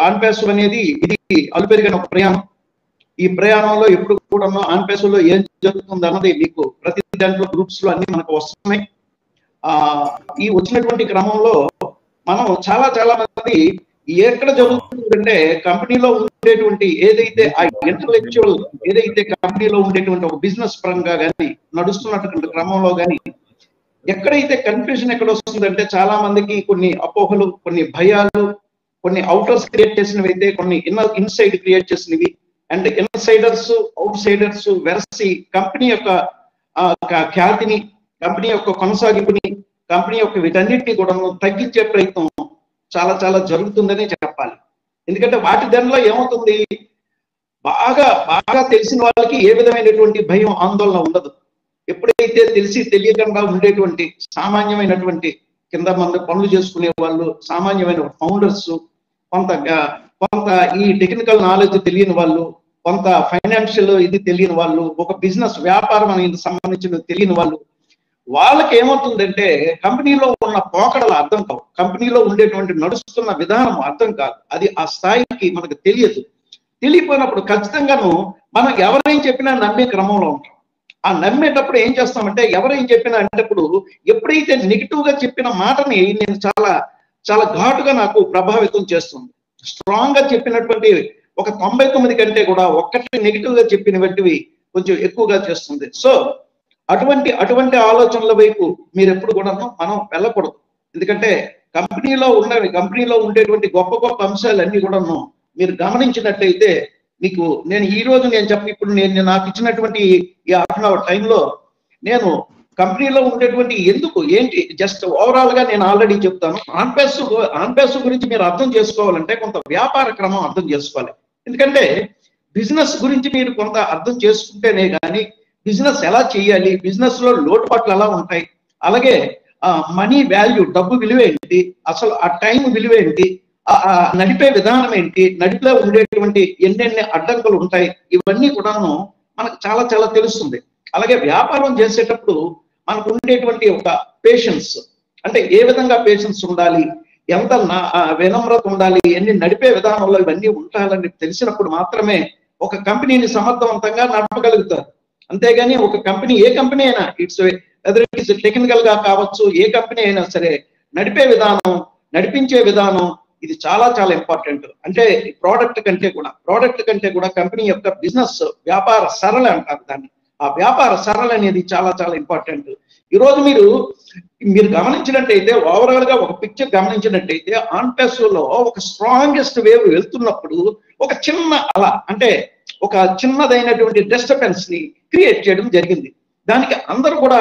ఆన్పేసు అనేది ఇది అలుపెరిగిన ఒక ప్రయాణం. ఈ ప్రయాణంలో ఎప్పుడు కూడా ఆన్పేసులో ఏం జరుగుతుంది అన్నది మీకు ప్రతి దాంట్లో గ్రూప్స్లో అన్ని మనకు వస్తున్నాయి. ఆ ఈ వచ్చినటువంటి క్రమంలో మనం చాలా చాలా మంది ఎక్కడ జరుగుతుందంటే కంపెనీలో ఉండేటువంటి ఏదైతే ఆ ఇంటలెక్చువల్ ఏదైతే కంపెనీలో ఉండేటువంటి ఒక బిజినెస్ పరంగా కానీ నడుస్తున్నటువంటి క్రమంలో కానీ ఎక్కడైతే కన్ఫ్యూజన్ ఎక్కడ వస్తుందంటే చాలా మందికి కొన్ని అపోహలు కొన్ని భయాలు కొన్ని అవుటర్స్ క్రియేట్ చేసినవి అయితే కొన్ని ఇన్నర్ ఇన్సైడ్ క్రియేట్ చేసినవి అండ్ ఇన్సైడర్స్ అవుట్ సైడర్స్ వెరసి కంపెనీ యొక్క ఖ్యాతిని కంపెనీ యొక్క కొనసాగింపుని కంపెనీ యొక్క వీటన్నిటిని కూడా తగ్గించే ప్రయత్నం చాలా చాలా జరుగుతుందని చెప్పాలి. ఎందుకంటే వాటి దానిలో ఏమవుతుంది? బాగా బాగా తెలిసిన వాళ్ళకి ఏ విధమైనటువంటి భయం ఆందోళన ఉండదు. ఎప్పుడైతే తెలిసి తెలియకుండా ఉండేటువంటి సామాన్యమైనటువంటి కింద మంది పనులు చేసుకునే వాళ్ళు సామాన్యమైన ఫౌండర్స్ కొంత కొంత ఈ టెక్నికల్ నాలెడ్జ్ తెలియని వాళ్ళు కొంత ఫైనాన్షియల్ ఇది తెలియని వాళ్ళు ఒక బిజినెస్ వ్యాపారం అనేది సంబంధించిన తెలియని వాళ్ళు వాళ్ళకి ఏమవుతుందంటే కంపెనీలో ఉన్న పోకడలు అర్థం కావు. కంపెనీలో ఉండేటువంటి నడుస్తున్న విధానం అర్థం కాదు. అది ఆ స్థాయికి మనకు తెలియదు. తెలియపోయినప్పుడు ఖచ్చితంగాను మనం ఎవరేం చెప్పినా నమ్మే క్రమంలో ఉంటాం. ఆ నమ్మేటప్పుడు ఏం చేస్తామంటే ఎవరేం చెప్పినా అంటప్పుడు ఎప్పుడైతే నెగిటివ్గా చెప్పిన మాటని నేను చాలా చాలా ఘాటుగా నాకు ప్రభావితం చేస్తుంది. స్ట్రాంగ్గా చెప్పినటువంటి ఒక తొంభై తొమ్మిది కంటే కూడా ఒక్కటి నెగిటివ్గా చెప్పినటువంటివి కొంచెం ఎక్కువగా చేస్తుంది. సో అటువంటి అటువంటి ఆలోచనల వైపు మీరు ఎప్పుడు కూడా మనం వెళ్ళకూడదు. ఎందుకంటే కంపెనీలో ఉన్నవి కంపెనీలో ఉండేటువంటి గొప్ప గొప్ప అంశాలన్నీ కూడాను మీరు గమనించినట్లయితే మీకు నేను ఈ రోజు నేను చెప్పి ఇప్పుడు నేను నాకు ఇచ్చినటువంటి ఈ హాఫ్ అన్ అవర్ టైంలో నేను కంపెనీలో ఉండేటువంటి ఎందుకు? ఏంటి? జస్ట్ ఓవరాల్గా నేను ఆల్రెడీ చెప్తాను. ఆన్పేస్ ఆన్పేస్ గురించి మీరు అర్థం చేసుకోవాలంటే కొంత వ్యాపార క్రమం అర్థం చేసుకోవాలి. ఎందుకంటే బిజినెస్ గురించి మీరు కొంత అర్థం చేసుకుంటేనే కానీ బిజినెస్ ఎలా చేయాలి బిజినెస్లో లోటుపాట్లు ఎలా ఉంటాయి అలాగే మనీ వాల్యూ డబ్బు విలువ ఏంటి అసలు ఆ టైం విలువ ఏంటి నడిపే విధానం ఏంటి నడిపే ఉండేటువంటి ఎన్నెన్ని అడ్డంకులు ఉంటాయి ఇవన్నీ కూడాను మనకు చాలా చాలా తెలుస్తుంది. అలాగే వ్యాపారం చేసేటప్పుడు మనకు ఉండేటువంటి ఒక పేషెన్స్ అంటే ఏ విధంగా పేషెన్స్ ఉండాలి? ఎంత వినమ్రత ఉండాలి? ఎన్ని నడిపే విధానంలో ఇవన్నీ ఉండాలని తెలిసినప్పుడు మాత్రమే ఒక కంపెనీని సమర్థవంతంగా నడపగలుగుతారు. అంతేగాని ఒక కంపెనీ ఏ కంపెనీ అయినా ఇట్స్ వెదర్ ఇట్స్ టెక్నికల్గా కావచ్చు ఏ కంపెనీ అయినా సరే నడిపే విధానం నడిపించే విధానం ఇది చాలా చాలా ఇంపార్టెంట్ అంటే ప్రోడక్ట్ కంటే కూడా ప్రోడక్ట్ కంటే కూడా కంపెనీ యొక్క బిజినెస్ వ్యాపార సరళ అంటారు దాన్ని. ఆ వ్యాపార సరళ అనేది చాలా చాలా ఇంపార్టెంట్ ఈ రోజు మీరు మీరు గమనించినట్టయితే ఓవరాల్గా ఒక పిక్చర్ గమనించినట్టయితే ఆన్పెస్లో ఒక స్ట్రాంగెస్ట్ వేవ్ వెళ్తున్నప్పుడు ఒక చిన్న అలా అంటే ఒక చిన్నదైనటువంటి డిస్టర్బెన్స్ని క్రియేట్ చేయడం జరిగింది. దానికి అందరూ కూడా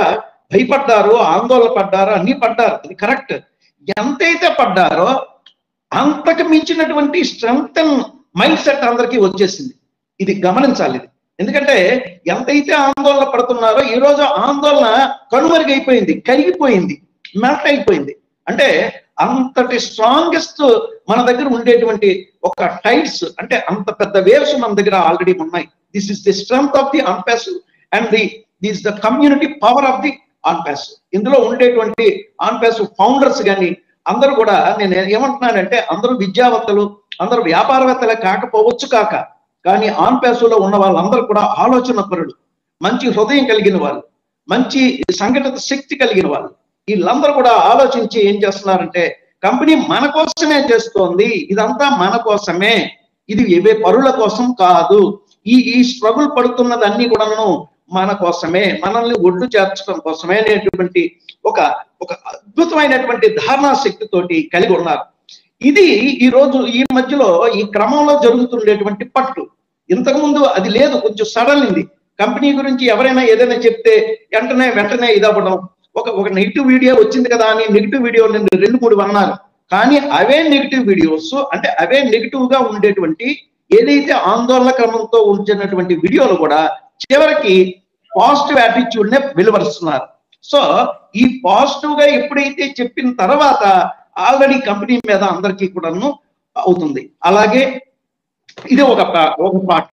భయపడ్డారు ఆందోళన పడ్డారు అన్ని పడ్డారు. అది కరెక్ట్ ఎంతైతే పడ్డారో అంతకు మించినటువంటి స్ట్రెంగ్త్ మైండ్ సెట్ అందరికీ వచ్చేసింది. ఇది గమనించాలి. ఇది ఎందుకంటే ఎంతైతే ఆందోళన పడుతున్నారో ఈ రోజు ఆందోళన కనుమరుగైపోయింది కరిగిపోయింది మెల్ట్ అయిపోయింది అంటే అంతటి స్ట్రాంగెస్ట్ మన దగ్గర ఉండేటువంటి ఒక టైట్స్ అంటే అంత పెద్ద వేవ్స్ మన దగ్గర ఆల్రెడీ ఉన్నాయి. This is the strength of the Onpassive and the this the community power of the Onpassive ఇందులో ఉండేటువంటి ఆన్పాస్ ఫౌండర్స్ కానీ అందరూ కూడా నేను ఏమంటున్నానంటే అందరూ విద్యావంతులు అందరూ వ్యాపారవేత్తలే కాకపోవచ్చు కాక కానీ ఆన్లో ఉన్న వాళ్ళందరూ కూడా ఆలోచన పరుడు మంచి హృదయం కలిగిన వాళ్ళు మంచి సంఘటిత శక్తి కలిగిన వాళ్ళు. వీళ్ళందరూ కూడా ఆలోచించి ఏం చేస్తున్నారంటే కంపెనీ మన కోసమే చేస్తోంది ఇదంతా మన కోసమే. ఇది ఏవే పరుల కోసం కాదు. ఈ ఈ స్ట్రగుల్ పడుతున్నదన్నీ కూడాను మన కోసమే మనల్ని ఒడ్డు చేర్చడం కోసమే అనేటువంటి ఒక ఒక అద్భుతమైనటువంటి ధారణా శక్తితోటి కలిగి ఉన్నారు. ఇది ఈ రోజు ఈ మధ్యలో ఈ క్రమంలో జరుగుతుండేటువంటి పట్టు. ఇంతకుముందు అది లేదు కొంచెం సడలింది కంపెనీ గురించి ఎవరైనా ఏదైనా చెప్తే వెంటనే వెంటనే ఇదవ్వడం ఒక ఒక నెగిటివ్ వీడియో వచ్చింది కదా అని నెగిటివ్ వీడియో రెండు మూడు అన్నారు. కానీ అవే నెగిటివ్ వీడియోస్ అంటే అవే నెగిటివ్గా ఉండేటువంటి ఏదైతే ఆందోళన క్రమంతో ఉంచినటువంటి వీడియోలు కూడా చివరికి పాజిటివ్ యాటిట్యూడ్ నే వెలువరుస్తున్నారు. సో ఈ పాజిటివ్గా ఎప్పుడైతే చెప్పిన తర్వాత ఆల్రెడీ కంపెనీ మీద అందరికీ కూడాను అవుతుంది. అలాగే ఇది ఒక ఒక పార్ట్.